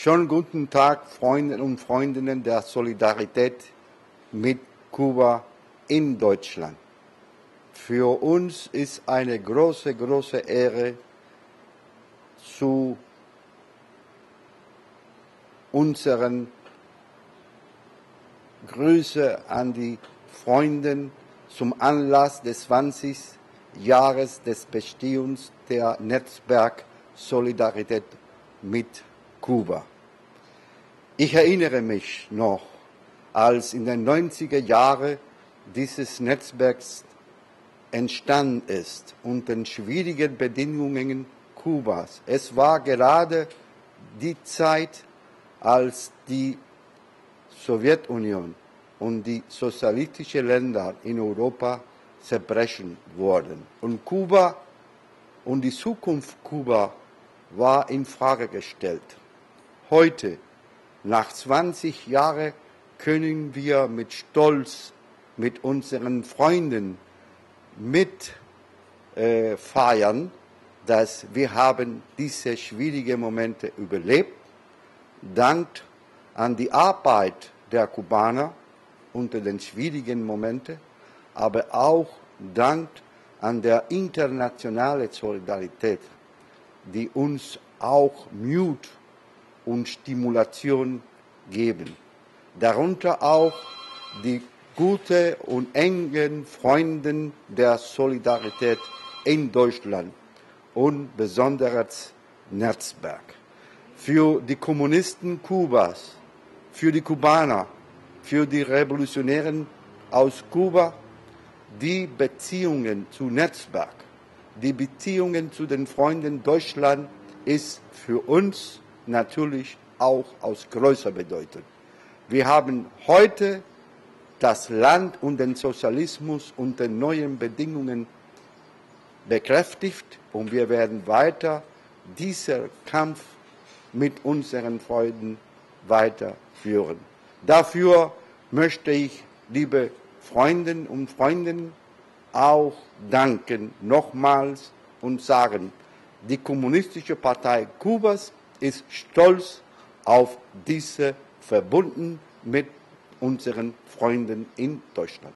Schon guten Tag, Freunde und Freundinnen der Solidarität mit Kuba in Deutschland. Für uns ist eine große, große Ehre, zu unseren Grüße an die Freunde zum Anlass des 20. Jahres des Bestehens der Netzwerk Solidarität mit Kuba. Ich erinnere mich noch, als in den 90er Jahren dieses Netzwerks entstanden ist unter schwierigen Bedingungen Kubas. Es war gerade die Zeit, als die Sowjetunion und die sozialistischen Länder in Europa zerbrechen wurden. Und Kuba und die Zukunft Kuba war in Frage gestellt. Heute, nach 20 Jahren, können wir mit Stolz mit unseren Freunden mit äh, feiern, dass wir haben diese schwierigen Momente überlebt, dank an die Arbeit der Kubaner unter den schwierigen Momenten, aber auch dank an der internationalen Solidarität, die uns auch Mut und Stimulation geben. Darunter auch die gute und engen Freunden der Solidarität in Deutschland und besonders Netzwerk. Für die Kommunisten Kubas, für die Kubaner, für die Revolutionären aus Kuba, die Beziehungen zu Netzwerk, die Beziehungen zu den Freunden Deutschland ist für uns natürlich auch aus größer Bedeutung. Wir haben heute das Land und den Sozialismus unter neuen Bedingungen bekräftigt und wir werden weiter diesen Kampf mit unseren Freunden weiterführen. Dafür möchte ich, liebe Freundinnen und Freunde, auch danken nochmals und sagen, die Kommunistische Partei Kubas ist stolz auf diese verbunden mit unseren Freunden in Deutschland.